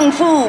Bằng.